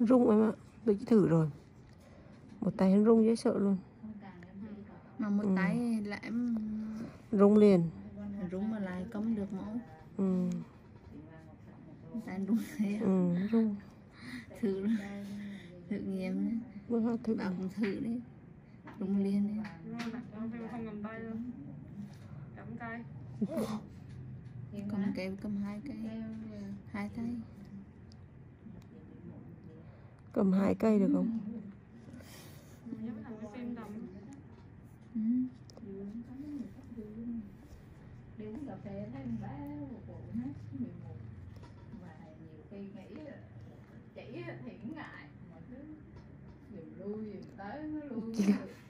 rung em ạ tôi chỉ thử rồi. Một tay hắn rung dễ sợ luôn. Mà một Ừ. tay lại em rung liền. Rung mà lại cấm được mẫu ừ, tay rung thế ừ, rung. Thử thử nghiệm đấy. bước ra thử. Bảo cũng thử đấy rung liền đấy. không cầm tay. Luôn cầm tay cầm kèo cầm hai cái. Hai tay cầm hai cây được không? Giống như cái phim đầm ừ. đến cà phê thấy con bé một bộ hát 11 và nhiều khi nghĩ là chỉ thì cũng ngại mà cứ dùm lui dùm tới nó lui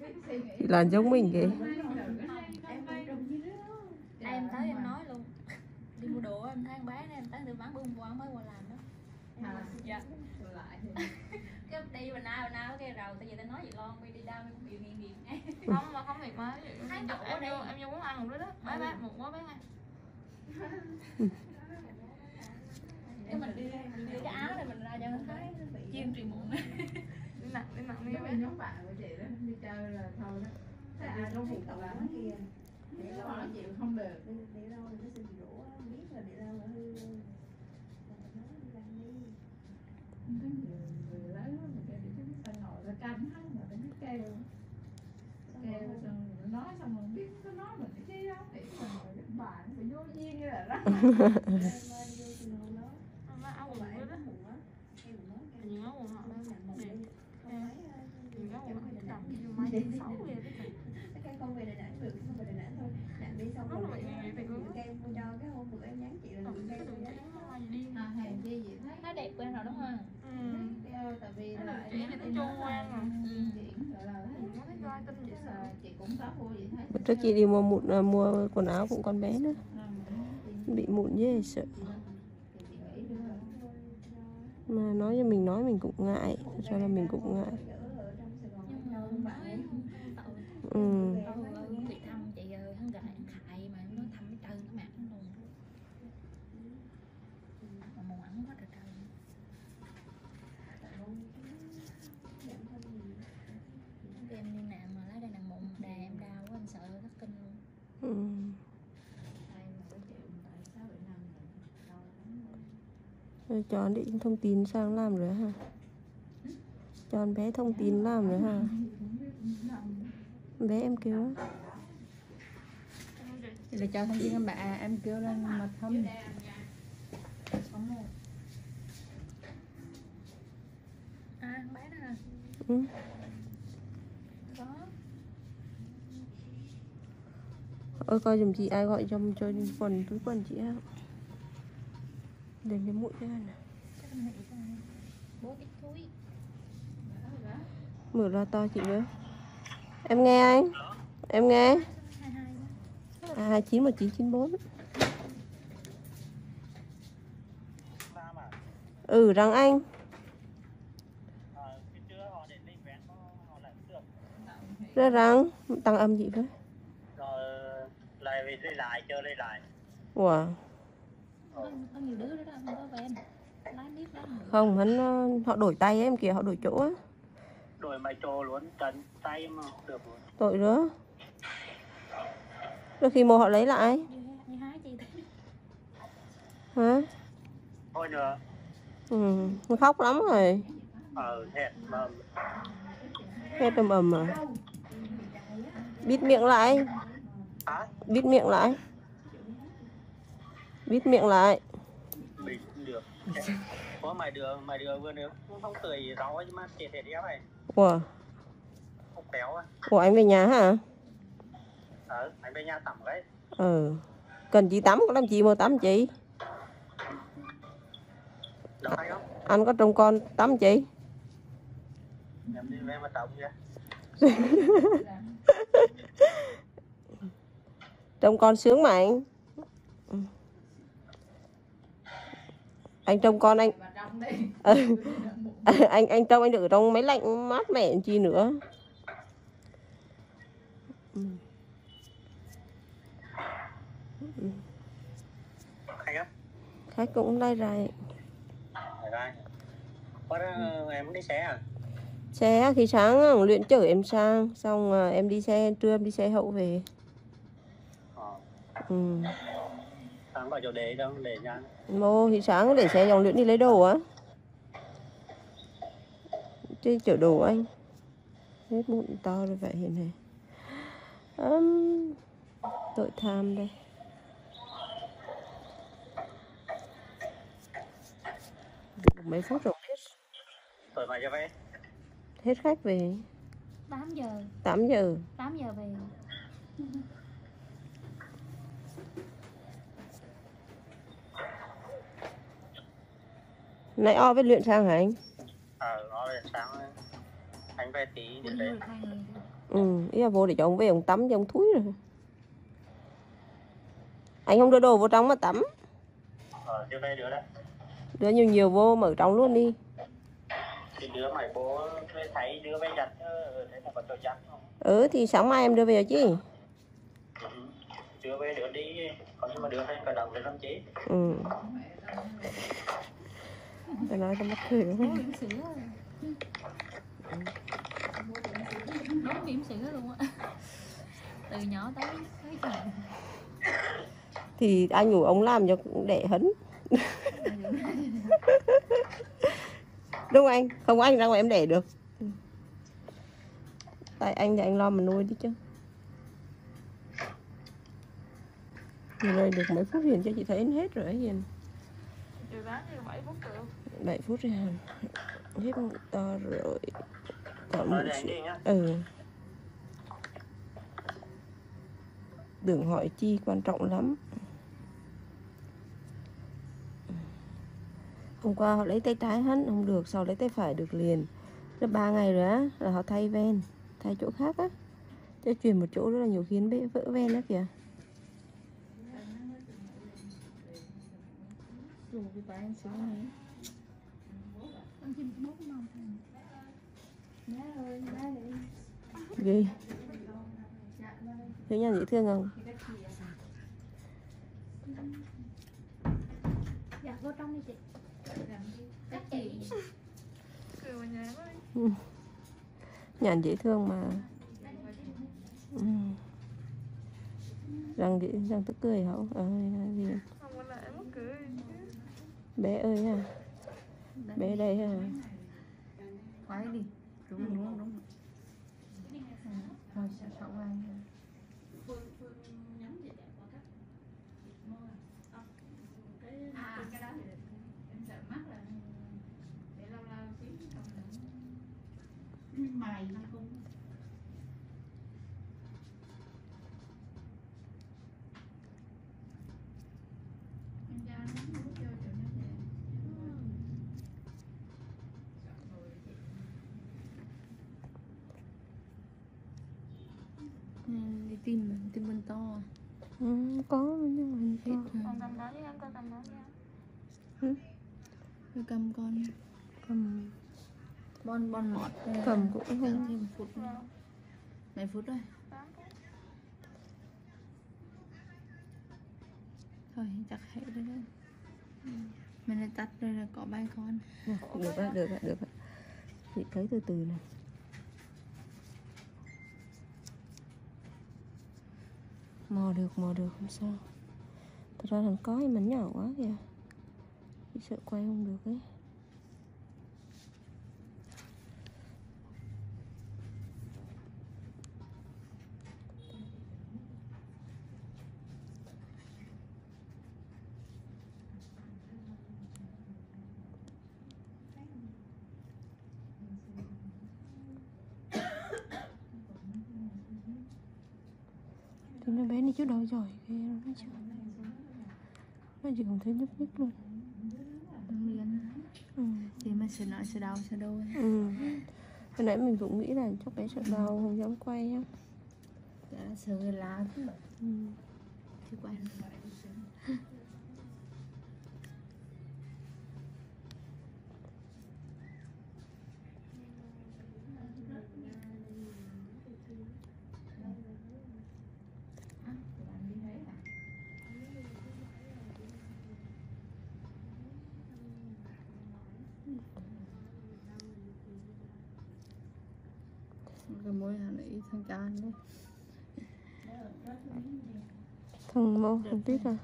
cái suy nghĩ là giống mình kìa. Em tới em nói luôn. Đi mua đồ em thấy bán em tới từ bán bưng qua mới qua làm đó. À, dạ đi bên nào bên nào cái đầu tại giờ tao nói vậy lon đi đi đâu cũng bị nghiền nghiền không mà không thì má Thái em độ ở vô đây. em vô muốn ăn một đứa đó. Bái bác một quá bác. Ăn cái mình đi mình đưa cái áo này mình ra cho nó thấy chiên trì muộn. Đi nặng đi nặng đi mà nhóm bạn của chị đó đi chơi là thôi đó. Thế ai có việc là kia nếu mà nó chịu không được. Để để đâu thì nó xin rủ biết là để đâu là hư Mà nó đi làm đi có nhiều người lớn lắm mà kêu đi chứ sao ngồi ra canh hết mà nó biết kêu. Kêu xong rồi. nói xong rồi biết có nói mình cái chi đó để mà ngồi cái bạn phải vô duyên như là đó. Em em Em cái đi ờ, Nẵng. Cái không về Đà Nẵng được, không về Đà Nẵng thôi. Nặng đi xong rồi thì kem mua cho cái hôm bữa em nhắn chị là Ờ, cái nó ai đi. À hàng chi vậy thấy nó đẹp quen rồi đúng không chỉ thì rồi rồi là thấy chị vậy thấy Bữa trước chị đi mua mụn à, mua quần áo cũng con bé nữa. Bị mụn dễ sợ. Chị rồi. Mà nói cho mình nói mình cũng ngại. Ra là mình cũng ngại. Ở trong Sài Gòn nhưng mà không bạn nói ấy tội ừ. tội bị thăm chị ơi hắn gại hắn khại mà nó thăm cái trơn nó mặt nó luôn mà mù ẩn quá trời trời em đi nạn mà lấy đây nàng mụn đà em đau quá em sợ thất kinh luôn Ừ. ai mà có chịu tại sáu bảy năm rồi đau lắm Rồi anh định thông tin sang làm ha cho con bé thông tin làm rồi ha bé em kêu là cho thông tin bà em kêu lên mà thăm à con bé đó hả ừ. ơi coi giùm chị ai gọi cho cho quần túi quần chị á đừng cái mũi cái này mở ra to chị với em nghe anh. Em nghe. À hai chín một chín chín bốn. Ừ rằng anh. Ra rằng tăng âm chị với. Rồi lại về lại chơi lại. Wow có, có nhiều đứa đó đó không có ven lái clip đó mà không hắn ờ, họ đổi tay em kìa họ đổi chỗ á. Đổi máy trồ luôn chân tay mà không được luôn. Tội nữa. Đôi khi mua họ lấy lại. Như, chị hả? Thôi nữa. Ừ nó khóc lắm rồi. Ờ hẹn mà. Hết ầm ầm à? Bít miệng lại. Hả? Bít miệng lại bít miệng lại. Bị được. Có mày đưa mày đưa vừa nữa không cười rõ chứ mà chết hết đéo này ủa? Không béo á. Ủa anh về nhà hả? Ờ anh bên nhà tắm đấy. Ừ. Cần chị tắm có làm chị mà tắm chị? Không? Anh có trông con tắm chị? Em đi về mà tắm kìa trông con sướng mà anh anh trông con anh. Anh anh trông anh được ở trong máy lạnh mát mẻ chi nữa. Ừ. khách cũng đây có đó, em đi xe à? Xe khi sáng luyện chở em sang xong à, em đi xe trưa em đi xe hậu về. Ờ. Ừ. sáng có chỗ để đâu để nha mô thì sáng để xe dòng luyện đi lấy đồ á. Chứ chở đồ anh. Hết bụng to rồi vậy hiện này Ừm, tội tham đây. Được mấy phút rồi hết. Rồi mà cho về hết khách về. 8 giờ. 8 giờ. 8 giờ về nãy o với luyện sang hả anh? Ờ nó là sáng anh về tí để về. người ừ ý là vô để cho ông về ông tắm cho ông thúi rồi. Anh không đưa đồ vô trong mà tắm. Ờ chưa về được đấy. Đưa nhiều nhiều vô mở trong luôn đi. Thì đứa mày bố thuê thấy đứa về giặt ờ, thế là có chỗ giặt không? Ừ thì sáng mai em đưa về chứ. Ừ. đưa về đứa đi. Còn nhưng mà đứa phải cởi động để làm chế ừ tôi nói tao mắc cười lắm nấu bỉm sữa luôn á. Từ nhỏ tới tới giờ. Thì anh ngủ ông làm cho cũng đẻ hấn. Đúng không anh? Không có anh ra ngoài em đẻ được. Tại anh thì anh lo mà nuôi đi chứ. Hiện nay được mấy phút Hiền cho chị thấy hết rồi ấy Hiền. Dự đoán như 7 phút được 7 phút rồi Hiền Hết bụng to rồi Còn một nhá. Ừ. Đừng hỏi chi quan trọng lắm. Hôm qua họ lấy tay trái hắn không được Sau lấy tay phải được liền. Là ba ngày rồi á Là họ thay ven Thay chỗ khác á. Cho chuyển một chỗ rất là nhiều khiến bể vỡ ven đó kìa. Dù cái tay anh sữa này Ghê Thấy nhà dễ thương không? dạ vô trong đi chị các chị nhà dễ thương mà ừ. Răng dễ răng tức cười hả? Ờ, gì? Không mất cười Bé ơi à Bé đây à khoái đi đúng đúng đúng rồi sợ sợ anh à cái đó thì em sợ mắt là để lâu lâu xíu không nữa mày nó cũng em cho nó hút vô cho nó về Ừ, đi tìm tìm bên to. Ừ, Có nhưng mà hết Con cầm đó với em con cầm đó nha Tôi cầm con. Cầm, bon bon mọt cầm cũng không. Thêm phút nữa. Mấy phút rồi thôi chắc hết rồi đấy. Mình lại tắt rồi là có ba con. Được á, được á, được á Chị thấy từ từ này Mò được, mò được, không sao. Thật ra thằng có nhưng mà nhỏ quá kìa. Chỉ sợ quay không được ấy. Thì nó bé này chứ đâu giỏi ghê nó chứ. Nó chỉ còn thấy nhúc nhích luôn. Không liền ừ. thì mà sợ nói sợ đau sợ đôi ừ. hồi nãy mình cũng nghĩ là chắc bé sợ đau không dám quay nhá. Đã sợ chứ ừ. chứ quay lấy thằng cha đấy. Thằng mô thằng tít à?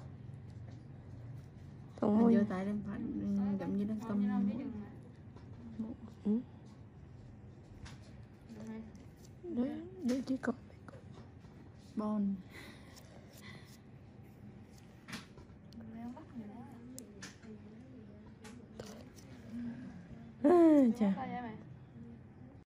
Thằng môi giơ tay lên phản ừ, giống như đang cầm ừ. đấy đấy chỉ có bon. À, chà